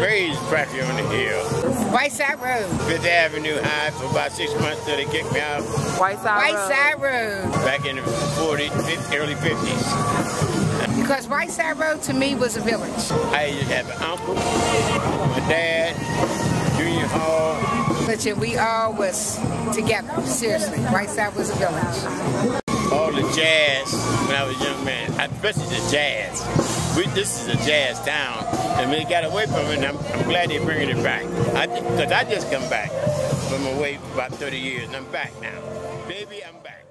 raised practically on the hill. Whiteside Road. Fifth Avenue High for about six months till they kicked me out Whiteside Road. Whiteside Road. back in the 40s, 50, early 50s. Because Whiteside Road to me was a village. I used to have an uncle, my dad, junior hall, But yeah, we all was together. Seriously. Whiteside was a village. all the jazz when I was a young man, especially the jazz. We, this is a jazz town, and we got away from it, and I'm, I'm glad they're bringing it back. Because I, just come back from away for about 30 years, and I'm back now. Baby, I'm back.